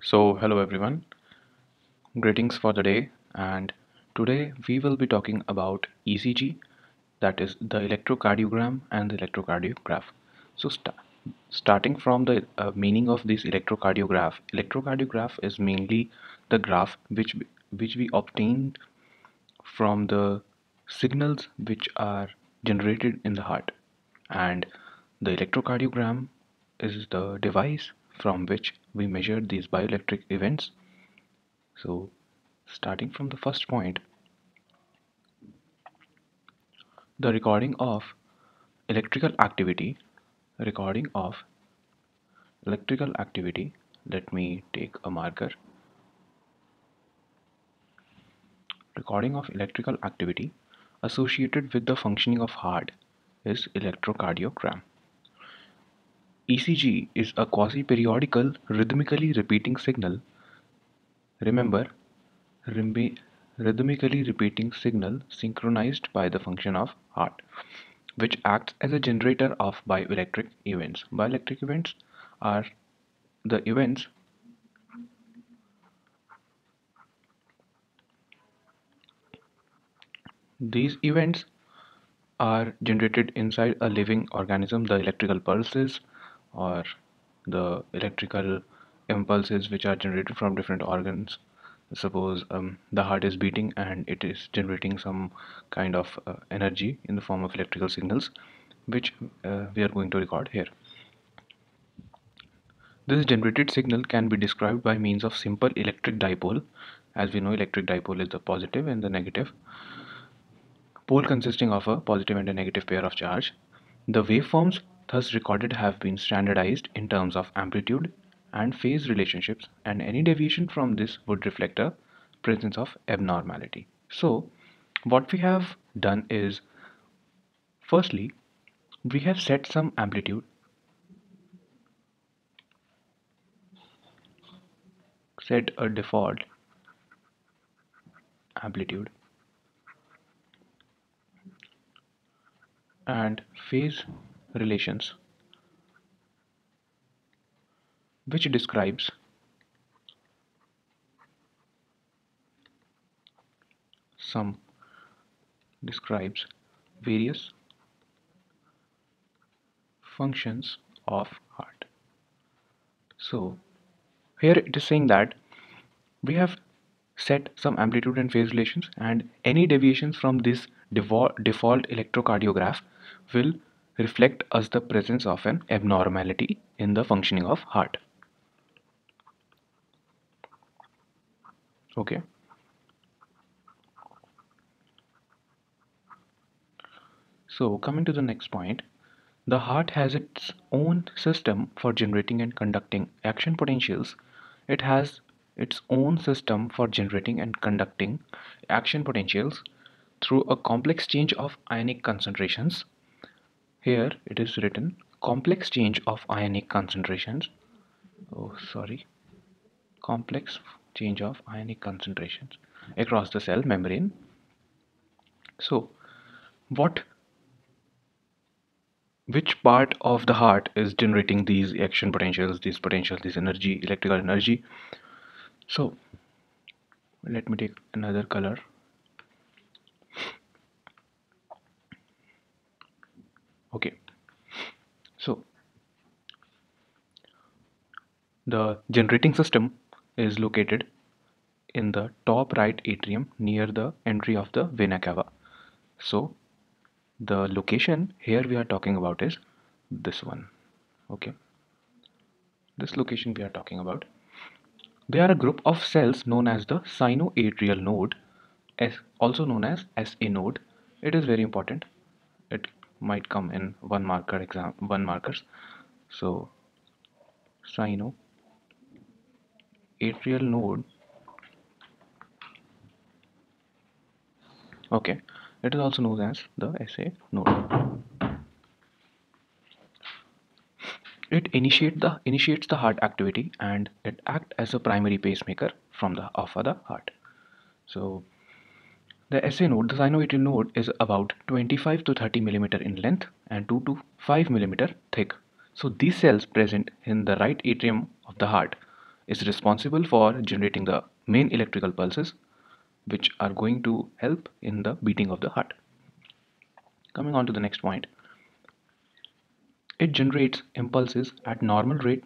So, hello everyone, greetings for the day, and today we will be talking about ECG, that is the electrocardiogram and the electrocardiograph. So, sta starting from the uh, meaning of this electrocardiograph, electrocardiograph is mainly the graph which which we obtained from the signals which are generated in the heart, and the electrocardiogram is the device from which we measure these bioelectric events. So, starting from the first point, the recording of electrical activity, recording of electrical activity. Let me take a marker. Recording of electrical activity associated with the functioning of heart is electrocardiogram. ECG is a quasi-periodical rhythmically repeating signal. Remember, rhythmically repeating signal synchronized by the function of heart, which acts as a generator of bioelectric events. Bioelectric events are the events these events are generated inside a living organism the electrical pulses or the electrical impulses which are generated from different organs. Suppose um, the heart is beating and it is generating some kind of uh, energy in the form of electrical signals which uh, we are going to record here. This generated signal can be described by means of simple electric dipole. As we know electric dipole is the positive and the negative. Pole consisting of a positive and a negative pair of charge. The waveforms thus recorded have been standardized in terms of amplitude and phase relationships and any deviation from this would reflect a presence of abnormality. So what we have done is firstly we have set some amplitude set a default amplitude and phase relations. Which describes some describes various functions of heart. So here it is saying that we have set some amplitude and phase relations and any deviations from this default electrocardiograph will reflect as the presence of an abnormality in the functioning of heart. Okay. So coming to the next point, the heart has its own system for generating and conducting action potentials. It has its own system for generating and conducting action potentials through a complex change of ionic concentrations here it is written complex change of ionic concentrations. Oh sorry. Complex change of ionic concentrations across the cell membrane. So what which part of the heart is generating these action potentials these potentials this energy electrical energy? So let me take another color okay. So the generating system is located in the top right atrium near the entry of the vena cava. So the location here we are talking about is this one. Okay. This location we are talking about. They are a group of cells known as the sinoatrial node as also known as SA node. It is very important. It might come in one marker exam one markers. So sino atrial node. Okay. It is also known as the SA node. It initiate the initiates the heart activity and it act as a primary pacemaker from the of the heart. So the SA node, the sinoatrial node is about 25 to 30 millimeter in length and 2 to 5 millimeter thick. So these cells present in the right atrium of the heart is responsible for generating the main electrical pulses which are going to help in the beating of the heart. Coming on to the next point, it generates impulses at normal rate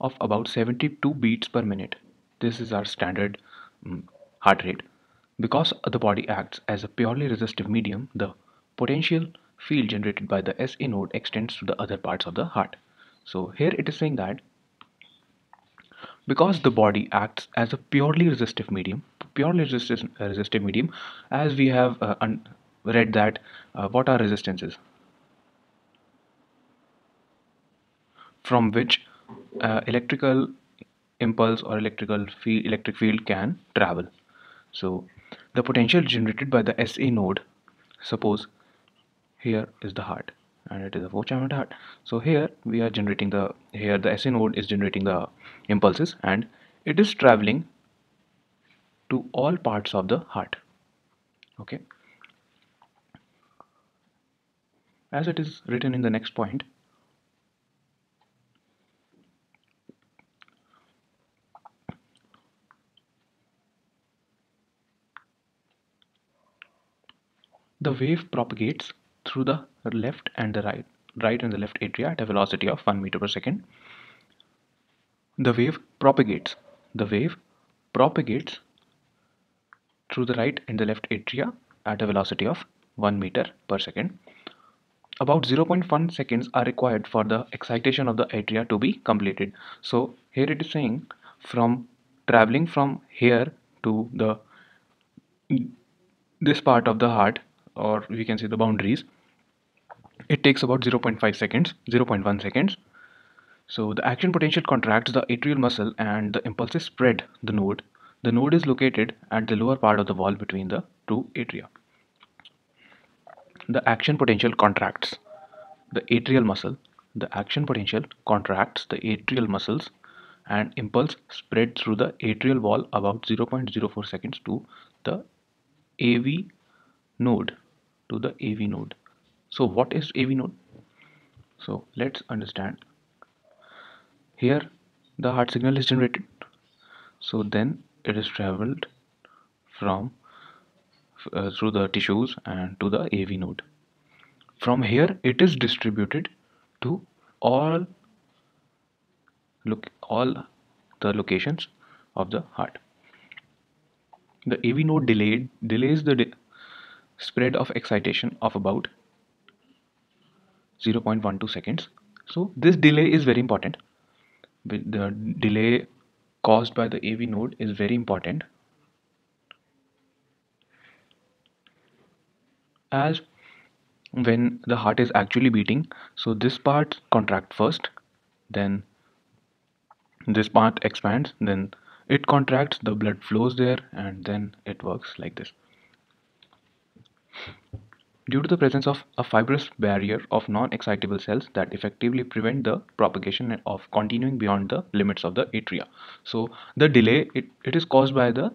of about 72 beats per minute. This is our standard um, heart rate. Because the body acts as a purely resistive medium, the potential field generated by the SA node extends to the other parts of the heart. So here it is saying that because the body acts as a purely resistive medium, purely resistive, resistive medium, as we have uh, read that uh, what are resistances? From which uh, electrical impulse or electrical electric field can travel. So the potential generated by the SA node, suppose here is the heart and it is a four chambered heart. So here we are generating the here the SA node is generating the impulses and it is traveling to all parts of the heart. Okay. As it is written in the next point the wave propagates through the left and the right, right and the left atria at a velocity of 1 meter per second. The wave propagates. The wave propagates through the right and the left atria at a velocity of 1 meter per second. About 0.1 seconds are required for the excitation of the atria to be completed. So here it is saying from traveling from here to the this part of the heart or we can say the boundaries. It takes about 0.5 seconds 0.1 seconds. So the action potential contracts the atrial muscle and the impulses spread the node. The node is located at the lower part of the wall between the two atria. The action potential contracts the atrial muscle. The action potential contracts the atrial muscles and impulse spread through the atrial wall about 0.04 seconds to the AV node to the AV node. So what is AV node? So let's understand. Here the heart signal is generated. So then it is traveled from uh, through the tissues and to the AV node. From here it is distributed to all look all the locations of the heart. The AV node delayed delays the de spread of excitation of about 0.12 seconds. So this delay is very important. The delay caused by the AV node is very important. As when the heart is actually beating so this part contract first then this part expands then it contracts the blood flows there and then it works like this due to the presence of a fibrous barrier of non-excitable cells that effectively prevent the propagation of continuing beyond the limits of the atria. So the delay, it, it is caused by the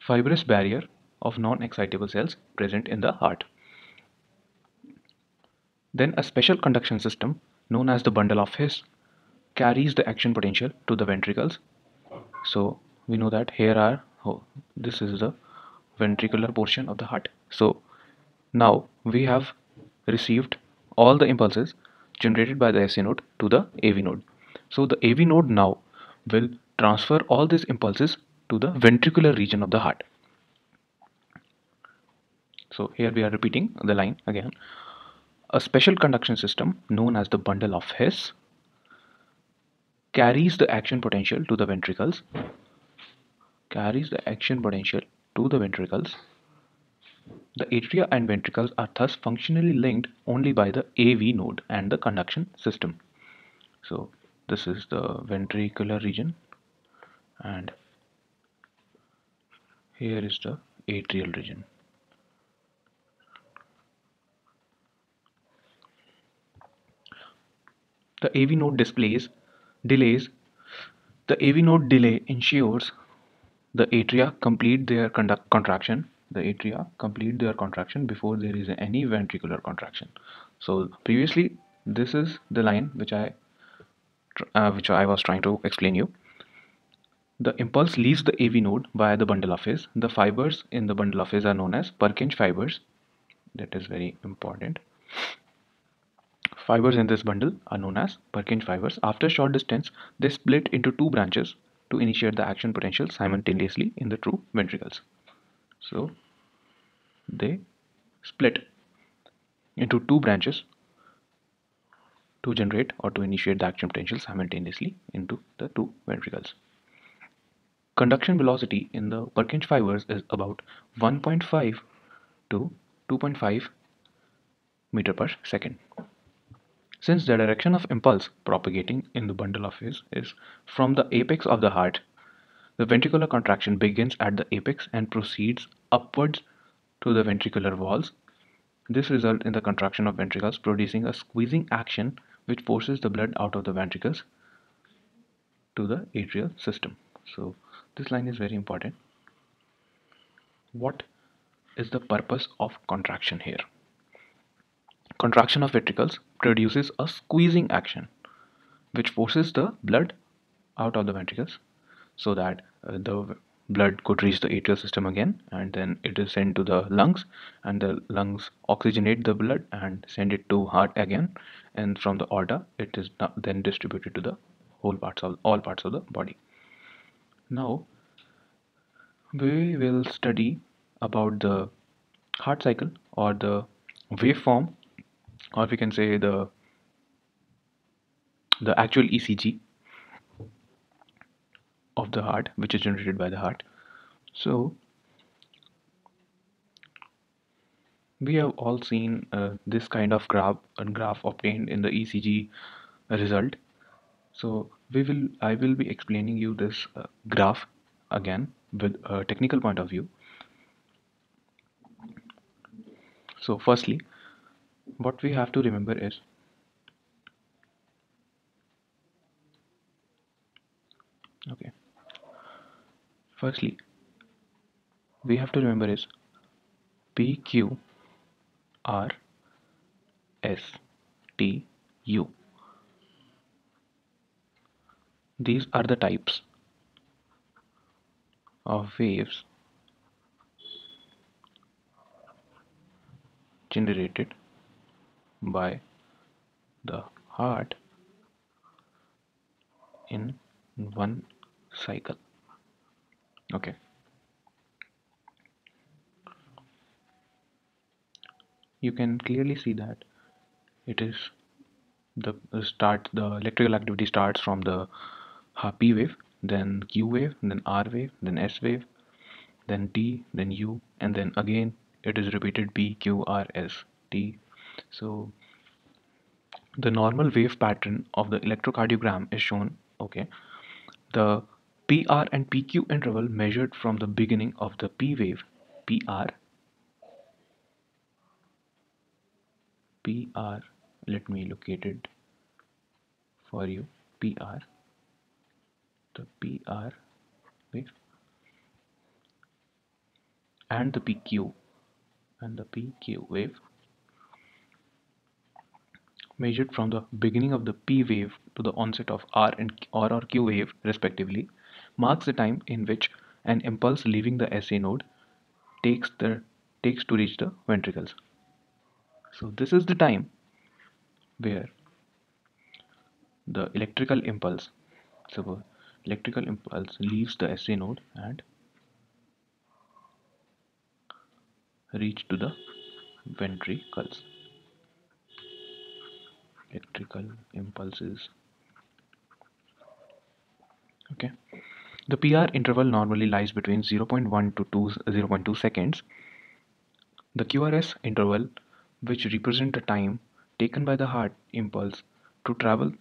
fibrous barrier of non-excitable cells present in the heart. Then a special conduction system known as the bundle of His carries the action potential to the ventricles. So we know that here are, oh, this is the ventricular portion of the heart. So now we have received all the impulses generated by the SA node to the AV node. So the AV node now will transfer all these impulses to the ventricular region of the heart. So here we are repeating the line again. A special conduction system known as the bundle of His carries the action potential to the ventricles carries the action potential to the ventricles the atria and ventricles are thus functionally linked only by the AV node and the conduction system. So this is the ventricular region and here is the atrial region. The AV node displays delays. The AV node delay ensures the atria complete their contraction the atria complete their contraction before there is any ventricular contraction so previously this is the line which I uh, which I was trying to explain you The impulse leaves the AV node via the bundle of his. The fibers in the bundle of his are known as Purkinje fibers. That is very important. Fibers in this bundle are known as Purkinje fibers. After short distance, they split into two branches to initiate the action potential simultaneously in the true ventricles. So they split into two branches to generate or to initiate the action potential simultaneously into the two ventricles. Conduction velocity in the Purkinje fibers is about 1.5 to 2.5 meter per second. Since the direction of impulse propagating in the bundle of his is from the apex of the heart, the ventricular contraction begins at the apex and proceeds upwards to the ventricular walls. This results in the contraction of ventricles producing a squeezing action which forces the blood out of the ventricles to the atrial system. So this line is very important. What is the purpose of contraction here? Contraction of ventricles produces a squeezing action which forces the blood out of the ventricles so that uh, the blood could reach the atrial system again and then it is sent to the lungs and the lungs oxygenate the blood and send it to heart again. And from the aorta it is then distributed to the whole parts of all parts of the body. Now we will study about the heart cycle or the waveform or we can say the the actual ECG of the heart which is generated by the heart. So we have all seen uh, this kind of graph and graph obtained in the ECG result. So we will I will be explaining you this uh, graph again with a technical point of view. So firstly what we have to remember is okay firstly we have to remember is P Q R S T U. These are the types of waves generated by the heart in one cycle okay. You can clearly see that it is the start the electrical activity starts from the P wave then Q wave then R wave then S wave then T then U and then again it is repeated P Q R S T. So the normal wave pattern of the electrocardiogram is shown okay. The PR and PQ interval measured from the beginning of the P wave PR PR let me locate it for you PR the PR wave and the PQ and the PQ wave measured from the beginning of the P wave to the onset of R and R or Q wave respectively marks the time in which an impulse leaving the SA node takes the takes to reach the ventricles. So this is the time where the electrical impulse so electrical impulse leaves the SA node and reach to the ventricles. Electrical impulses. Okay the PR interval normally lies between 0.1 to 2, 0.2 seconds. The QRS interval which represent the time taken by the heart impulse to travel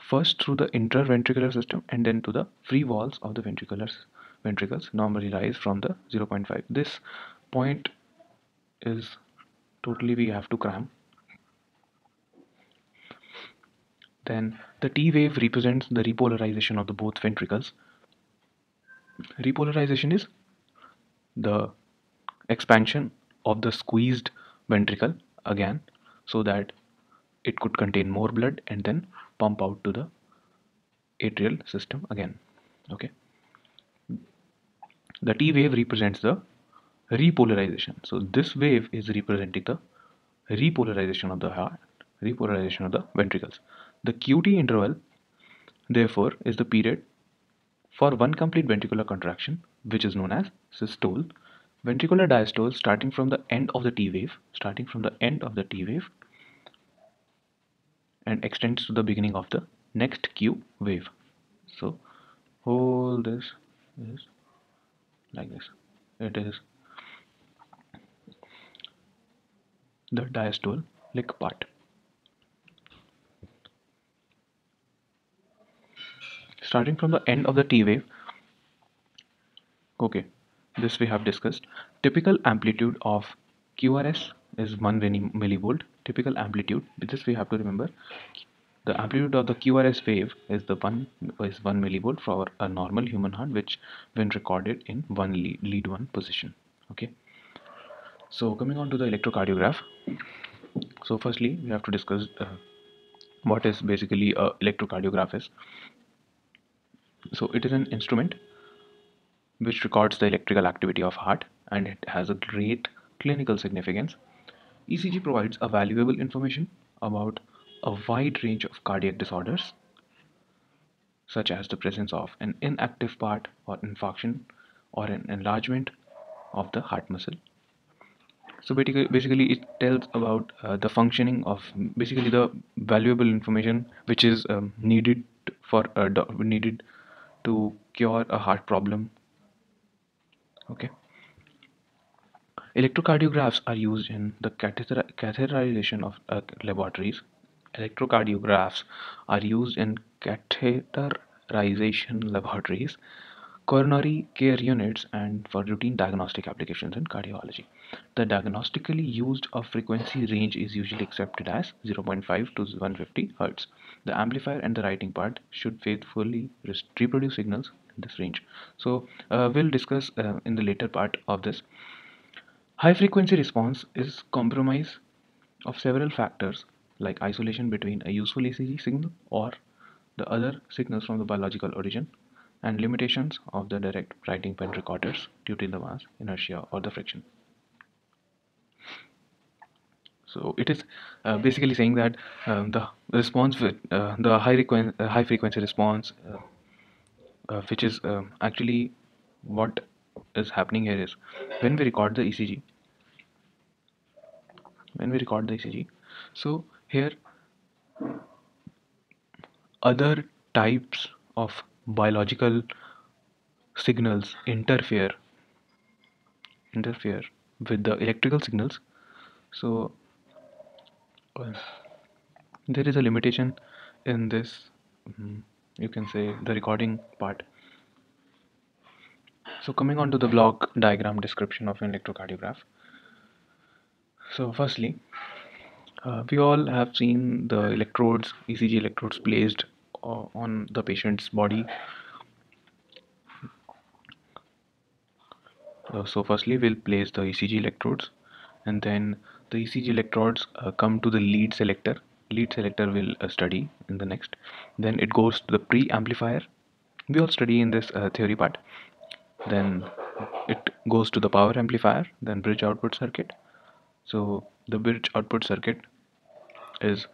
first through the interventricular system and then to the free walls of the ventricles normally lies from the 0.5 this point is totally we have to cram Then the T wave represents the repolarization of the both ventricles. Repolarization is the expansion of the squeezed ventricle again so that it could contain more blood and then pump out to the atrial system again. okay the t wave represents the repolarization so this wave is representing the repolarization of the heart repolarization of the ventricles the qt interval therefore is the period for one complete ventricular contraction which is known as systole. Ventricular diastole starting from the end of the t wave starting from the end of the t wave and extends to the beginning of the next q wave. So all this is like this. It is the diastole, diastolic part starting from the end of the t wave okay this we have discussed typical amplitude of qrs is 1 millivolt typical amplitude this we have to remember the amplitude of the QRS wave is the one is one millivolt for a normal human heart, which when recorded in one lead, lead one position. Okay. So coming on to the electrocardiograph. So firstly, we have to discuss uh, what is basically a electrocardiograph is. So it is an instrument which records the electrical activity of heart and it has a great clinical significance. ECG provides a valuable information about a wide range of cardiac disorders, such as the presence of an inactive part or infarction or an enlargement of the heart muscle. So basically, basically it tells about uh, the functioning of basically the valuable information which is um, needed for uh, needed to cure a heart problem. Okay. Electrocardiographs are used in the catheter catheterization of uh, laboratories Electrocardiographs are used in catheterization laboratories, coronary care units, and for routine diagnostic applications in cardiology. The diagnostically used of frequency range is usually accepted as 0.5 to 150 Hz. The amplifier and the writing part should faithfully reproduce signals in this range. So uh, we'll discuss uh, in the later part of this. High frequency response is compromise of several factors like isolation between a useful ECG signal or the other signals from the biological origin and limitations of the direct writing pen recorders due to the mass, inertia or the friction. So it is uh, basically saying that um, the response with uh, the high, uh, high frequency response, uh, uh, which is um, actually what is happening here is when we record the ECG, when we record the ECG, so here other types of biological signals interfere interfere with the electrical signals. So there is a limitation in this um, you can say the recording part. So coming on to the block diagram description of an electrocardiograph. So firstly uh, we all have seen the electrodes, ECG electrodes placed on the patient's body. Uh, so firstly we'll place the ECG electrodes and then the ECG electrodes uh, come to the lead selector. Lead selector will uh, study in the next. Then it goes to the pre-amplifier. We all study in this uh, theory part. Then it goes to the power amplifier, then bridge output circuit. So the bridge output circuit is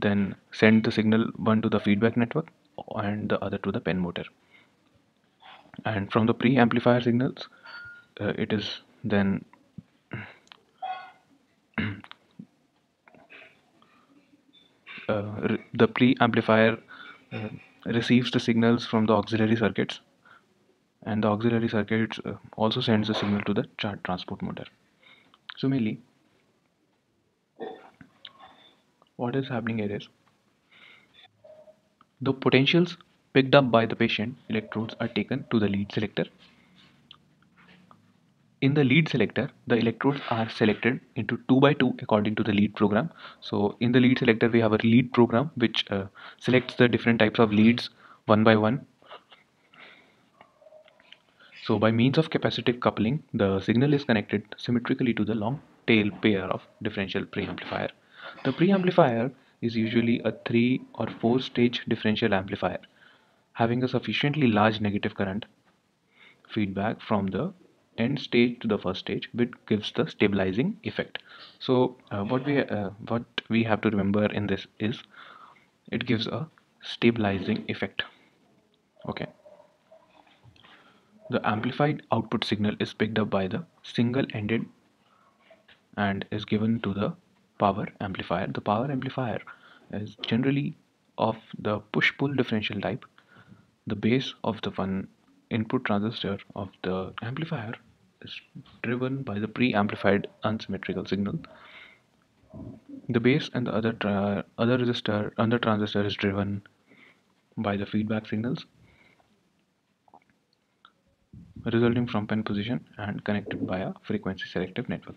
then send the signal one to the feedback network and the other to the pen motor. And from the pre-amplifier signals uh, it is then uh, the pre-amplifier uh, receives the signals from the auxiliary circuits and the auxiliary circuits uh, also sends the signal to the chart transport motor. So mainly what is happening here is the potentials picked up by the patient electrodes are taken to the lead selector. In the lead selector, the electrodes are selected into 2 by 2 according to the lead program. So in the lead selector, we have a lead program which uh, selects the different types of leads one by one. So by means of capacitive coupling, the signal is connected symmetrically to the long tail pair of differential preamplifier. The preamplifier is usually a 3 or 4 stage differential amplifier having a sufficiently large negative current. Feedback from the end stage to the first stage which gives the stabilizing effect. So uh, what we uh, what we have to remember in this is it gives a stabilizing effect. Okay. The amplified output signal is picked up by the single-ended and is given to the power amplifier. The power amplifier is generally of the push-pull differential type. The base of the one input transistor of the amplifier is driven by the pre-amplified unsymmetrical signal. The base and the other other resistor other transistor is driven by the feedback signals resulting from pen position and connected by a frequency selective network.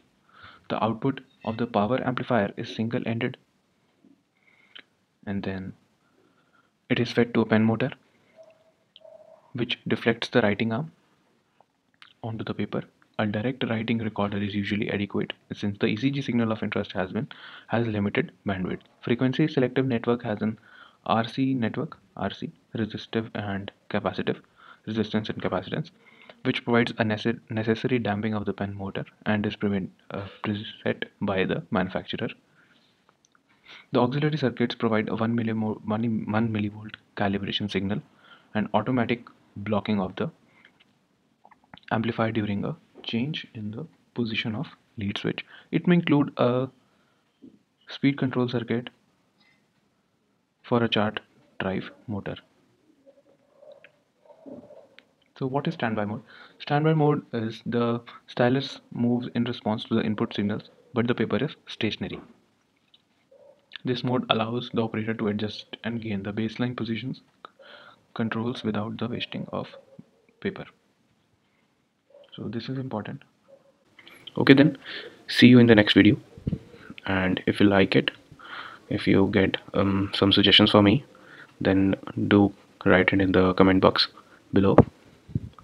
The output of the power amplifier is single-ended and then it is fed to a pen motor which deflects the writing arm onto the paper. A direct writing recorder is usually adequate since the ECG signal of interest has been has limited bandwidth. Frequency selective network has an RC network, RC, resistive and capacitive, resistance and capacitance which provides a necessary damping of the pen motor and is prevent, uh, preset by the manufacturer. The auxiliary circuits provide a 1, millimole, 1 millivolt calibration signal and automatic blocking of the amplifier during a change in the position of lead switch. It may include a speed control circuit for a chart drive motor. So what is standby mode? Standby mode is the stylus moves in response to the input signals, but the paper is stationary. This mode allows the operator to adjust and gain the baseline positions controls without the wasting of paper. So this is important. Okay then, see you in the next video. And if you like it, if you get um, some suggestions for me, then do write it in the comment box below